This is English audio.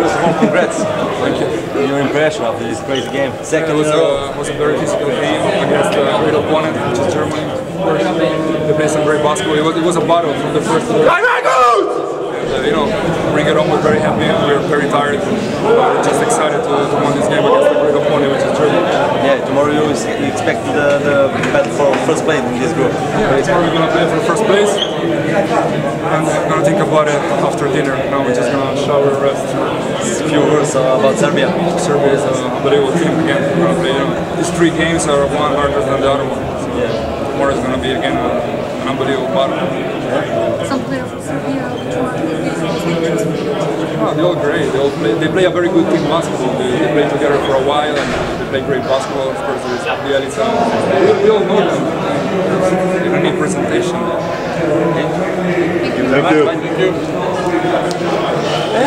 all, congrats. Thank you. Your impression of this crazy game. Second It was in a was a very physical game against a great opponent, which is Germany. They played some great basketball. It was, it was a battle from the first to the And, uh, you know, bring it on. We're very happy. We're very tired. We're just excited to, to win this game against a great opponent, which is Germany. Yeah, tomorrow you expect the, the battle for first place in this group. Yeah, tomorrow we're gonna play for first place. And I'm gonna think about it after dinner. Now we're just gonna shower, rest. A few words uh, about Serbia. Serbia is an unbelievable team again. We're gonna play, you know, these three games are one harder than the other one. So tomorrow is gonna be again uh, an unbelievable battle. Some player from Serbia, which one of these was Oh, they're all great. They all play. They play a very good team basketball. They, they play together for a while and they play great basketball. Of course, there's Bjelica. We, we all know them. They don't need presentation. Thank you very much. man.